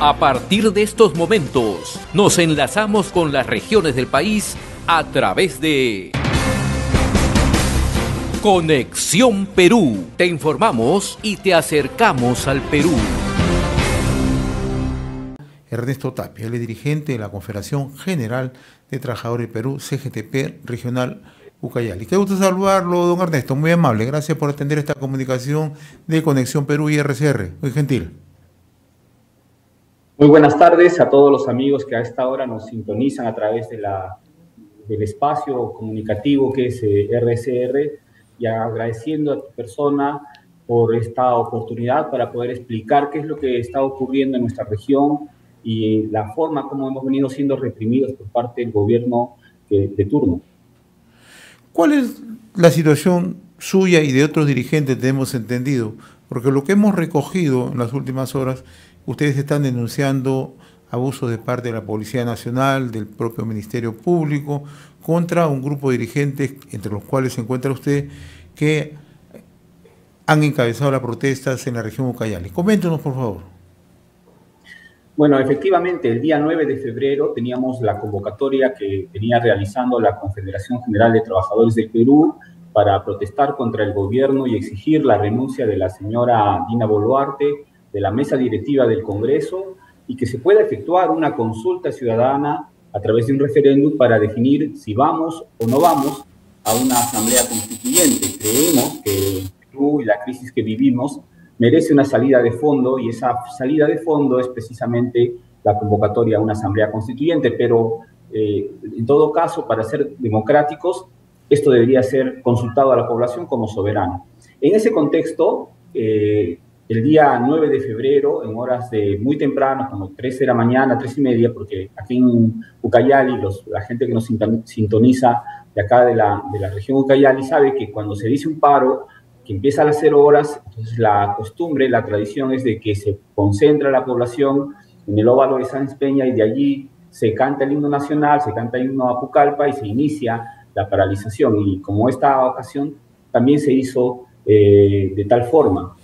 A partir de estos momentos, nos enlazamos con las regiones del país a través de Conexión Perú. Te informamos y te acercamos al Perú. Ernesto Tapia, es dirigente de la Confederación General de Trabajadores Perú, CGTP Regional Ucayali. Qué gusto saludarlo, don Ernesto, muy amable. Gracias por atender esta comunicación de Conexión Perú y RCR. Muy gentil. Muy buenas tardes a todos los amigos que a esta hora nos sintonizan a través del espacio comunicativo que es RCR eh, y agradeciendo a tu persona por esta oportunidad para poder explicar qué es lo que está ocurriendo en nuestra región y la forma como hemos venido siendo reprimidos por parte del gobierno de, de turno. ¿Cuál es la situación suya y de otros dirigentes, tenemos entendido? Porque lo que hemos recogido en las últimas horas, ustedes están denunciando abusos de parte de la Policía Nacional, del propio Ministerio Público, contra un grupo de dirigentes, entre los cuales se encuentra usted, que han encabezado las protestas en la región Ucayali. Coméntenos, por favor. Bueno, efectivamente, el día 9 de febrero teníamos la convocatoria que venía realizando la Confederación General de Trabajadores del Perú para protestar contra el gobierno y exigir la renuncia de la señora Dina Boluarte de la mesa directiva del Congreso y que se pueda efectuar una consulta ciudadana a través de un referéndum para definir si vamos o no vamos a una asamblea constituyente. Creemos que Perú y la crisis que vivimos merece una salida de fondo y esa salida de fondo es precisamente la convocatoria a una asamblea constituyente, pero eh, en todo caso, para ser democráticos, esto debería ser consultado a la población como soberano. En ese contexto, eh, el día 9 de febrero, en horas de muy temprano, como 3 de la mañana, 3 y media, porque aquí en Ucayali, los, la gente que nos sintoniza de acá de la, de la región Ucayali sabe que cuando se dice un paro, que empieza a las cero horas, entonces la costumbre, la tradición es de que se concentra la población en el óvalo de San Peña y de allí se canta el himno nacional, se canta el himno Apucalpa y se inicia la paralización. Y como esta ocasión también se hizo eh, de tal forma.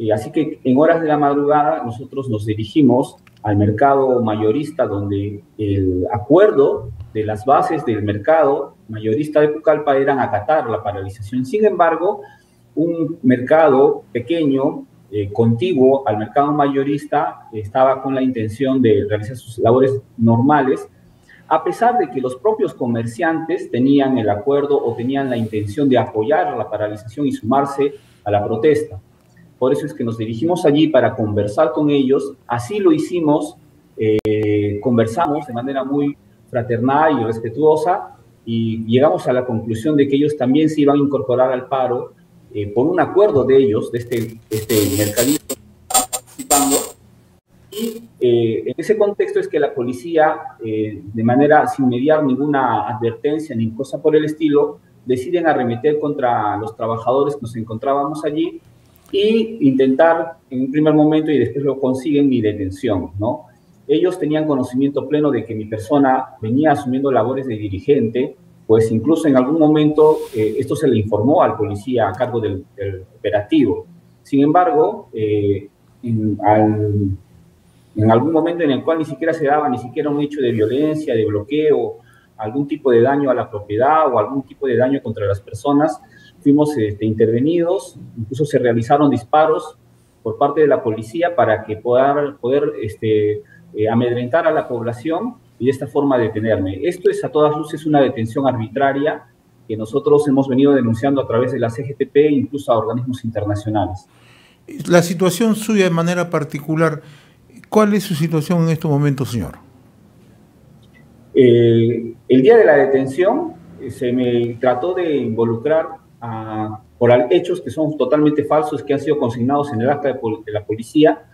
Y así que en horas de la madrugada nosotros nos dirigimos al mercado mayorista donde el acuerdo de las bases del mercado mayorista de Pucallpa eran acatar la paralización. Sin embargo, un mercado pequeño, eh, contiguo al mercado mayorista, estaba con la intención de realizar sus labores normales, a pesar de que los propios comerciantes tenían el acuerdo o tenían la intención de apoyar la paralización y sumarse a la protesta. Por eso es que nos dirigimos allí para conversar con ellos. Así lo hicimos, eh, conversamos de manera muy fraternal y respetuosa y llegamos a la conclusión de que ellos también se iban a incorporar al paro eh, por un acuerdo de ellos, de este, este mercadito participando, y eh, en ese contexto es que la policía, eh, de manera sin mediar ninguna advertencia ni cosa por el estilo, deciden arremeter contra los trabajadores que nos encontrábamos allí y intentar en un primer momento y después lo consiguen mi detención, ¿no? Ellos tenían conocimiento pleno de que mi persona venía asumiendo labores de dirigente, pues incluso en algún momento eh, esto se le informó al policía a cargo del, operativo. Sin embargo, eh, en, algún momento en el cual ni siquiera se daba ni siquiera un hecho de violencia, de bloqueo, algún tipo de daño a la propiedad o algún tipo de daño contra las personas, fuimos este, intervenidos, incluso se realizaron disparos por parte de la policía para que poder, poder este, eh, amedrentar a la población y de esta forma detenerme. Esto es a todas luces una detención arbitraria que nosotros hemos venido denunciando a través de la CGTP e incluso a organismos internacionales. La situación suya de manera particular, ¿cuál es su situación en estos momentos, señor? El día de la detención eh, se me trató de involucrar por hechos que son totalmente falsos, que han sido consignados en el acta de, la policía,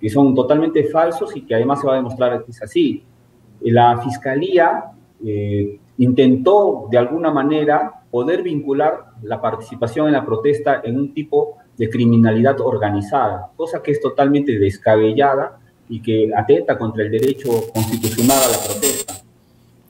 que son totalmente falsos y que además se va a demostrar que es así la Fiscalía eh, intentó de alguna manera poder vincular la participación en la protesta en un tipo de criminalidad organizada, cosa que es totalmente descabellada y que atenta contra el derecho constitucional a la protesta.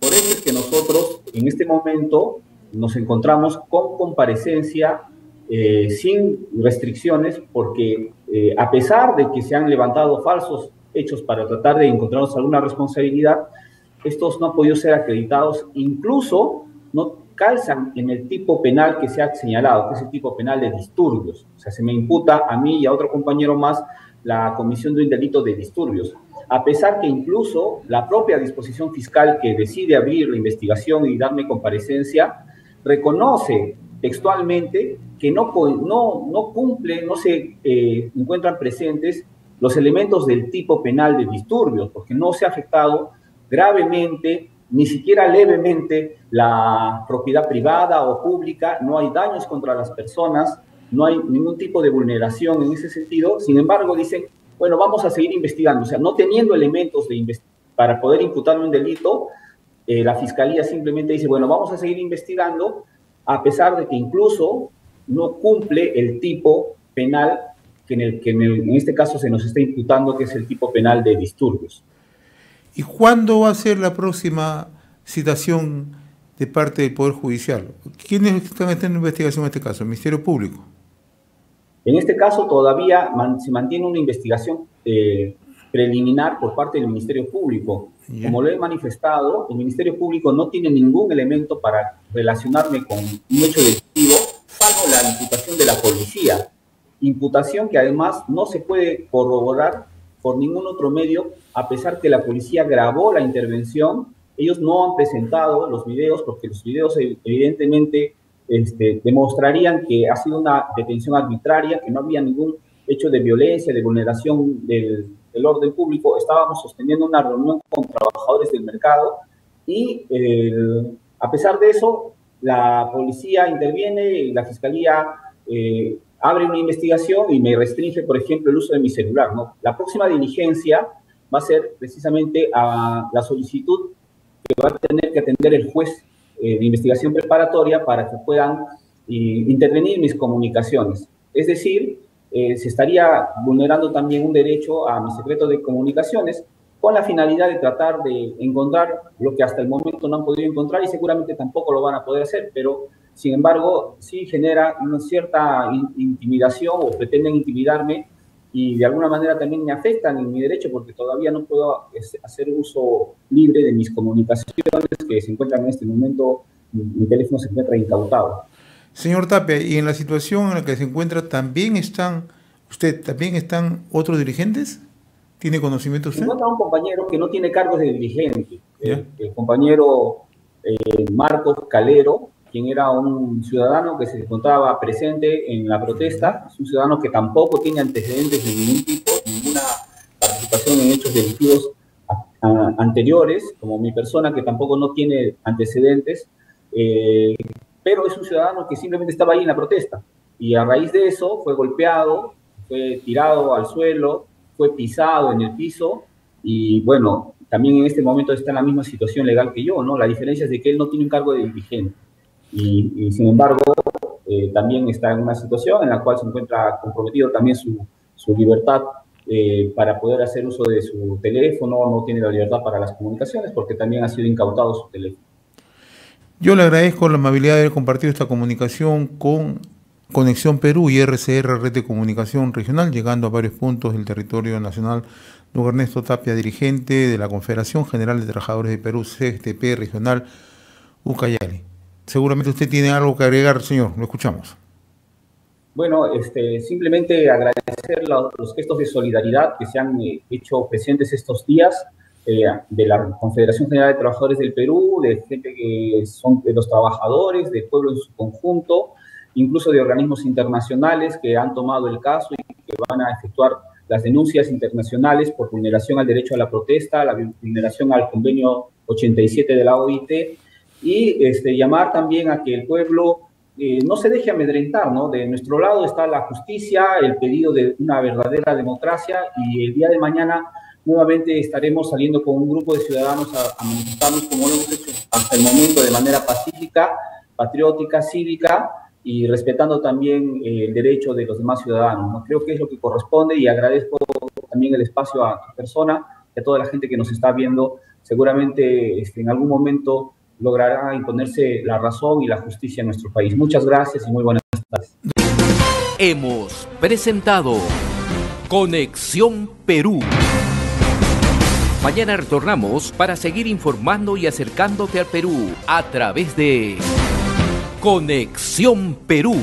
Por eso es que nosotros en este momento nos encontramos con comparecencia eh, sin restricciones, porque eh, a pesar de que se han levantado falsos hechos para tratar de encontrarnos alguna responsabilidad, estos no han podido ser acreditados, incluso no calzan en el tipo penal que se ha señalado, que es el tipo penal de disturbios. O sea, se me imputa a mí y a otro compañero más la comisión de un delito de disturbios, a pesar que incluso la propia disposición fiscal que decide abrir la investigación y darme comparecencia reconoce textualmente que no, no, no cumple, no se eh, encuentran presentes los elementos del tipo penal de disturbios, porque no se ha afectado gravemente, ni siquiera levemente, la propiedad privada o pública, no hay daños contra las personas, no hay ningún tipo de vulneración en ese sentido. Sin embargo, dicen, bueno, vamos a seguir investigando, o sea, no teniendo elementos de para poder imputarme un delito, eh, la fiscalía simplemente dice, bueno, vamos a seguir investigando, a pesar de que incluso no cumple el tipo penal que en, el, que en, este caso se nos está imputando, que es el tipo penal de disturbios. ¿Y cuándo va a ser la próxima citación de parte del Poder Judicial? ¿Quiénes están haciendo investigación en este caso? ¿El Ministerio Público? En este caso todavía se mantiene una investigación eh, preliminar por parte del Ministerio Público. Como lo he manifestado, el Ministerio Público no tiene ningún elemento para relacionarme con un hecho delictivo, salvo la imputación de la policía. Imputación que además no se puede corroborar por ningún otro medio, a pesar que la policía grabó la intervención. Ellos no han presentado los videos porque los videos evidentemente este, demostrarían que ha sido una detención arbitraria, que no había ningún hecho de violencia, de vulneración del, del orden público, estábamos sosteniendo una reunión con trabajadores del mercado y a pesar de eso, la policía interviene y la fiscalía eh, abre una investigación y me restringe, por ejemplo, el uso de mi celular. ¿no? La próxima diligencia va a ser precisamente a la solicitud que va a tener que atender el juez eh, de investigación preparatoria para que puedan intervenir mis comunicaciones. Es decir, eh, se estaría vulnerando también un derecho a mi secreto de comunicaciones con la finalidad de tratar de encontrar lo que hasta el momento no han podido encontrar y seguramente tampoco lo van a poder hacer, pero sin embargo sí genera una cierta intimidación o pretenden intimidarme y de alguna manera también me afectan en mi derecho porque todavía no puedo hacer uso libre de mis comunicaciones que se encuentran en este momento, mi teléfono se encuentra incautado. Señor Tapia, y en la situación en la que se encuentra, ¿también están, usted, también están otros dirigentes? ¿Tiene conocimiento usted? encuentra un compañero que no tiene cargos de dirigente, el, compañero eh, Marcos Calero, quien era un ciudadano que se encontraba presente en la protesta, es un ciudadano que tampoco tiene antecedentes de ningún tipo, ninguna participación en hechos delictivos anteriores, como mi persona que tampoco no tiene antecedentes. Eh, pero es un ciudadano que simplemente estaba ahí en la protesta. Y a raíz de eso fue golpeado, fue tirado al suelo, fue pisado en el piso y bueno, también en este momento está en la misma situación legal que yo, ¿no? La diferencia es de que él no tiene un cargo de dirigente y, sin embargo eh, también está en una situación en la cual se encuentra comprometido también su, su libertad eh, para poder hacer uso de su teléfono, no tiene la libertad para las comunicaciones porque también ha sido incautado su teléfono. Yo le agradezco la amabilidad de haber compartido esta comunicación con Conexión Perú y RCR, Red de Comunicación Regional, llegando a varios puntos del territorio nacional. Don Ernesto Tapia, dirigente de la Confederación General de Trabajadores de Perú, CGTP Regional Ucayali. Seguramente usted tiene algo que agregar, señor. Lo escuchamos. Bueno, este, simplemente agradecer los gestos de solidaridad que se han eh, hecho presentes estos días eh, de la Confederación General de Trabajadores del Perú, de gente que son de los trabajadores, del pueblo en su conjunto, incluso de organismos internacionales que han tomado el caso y que van a efectuar las denuncias internacionales por vulneración al derecho a la protesta, la vulneración al convenio 87 de la OIT y este, llamar también a que el pueblo eh, no se deje amedrentar, ¿no? De nuestro lado está la justicia, el pedido de una verdadera democracia y el día de mañana nuevamente estaremos saliendo con un grupo de ciudadanos a, manifestarnos como lo hemos hecho hasta el momento de manera pacífica, patriótica, cívica y respetando también eh, el derecho de los demás ciudadanos. ¿no? Creo que es lo que corresponde y agradezco también el espacio a tu persona y a toda la gente que nos está viendo. Seguramente este, en algún momento logrará imponerse la razón y la justicia en nuestro país. Muchas gracias y muy buenas tardes. Hemos presentado Conexión Perú. Mañana retornamos para seguir informando y acercándote al Perú a través de Conexión Perú.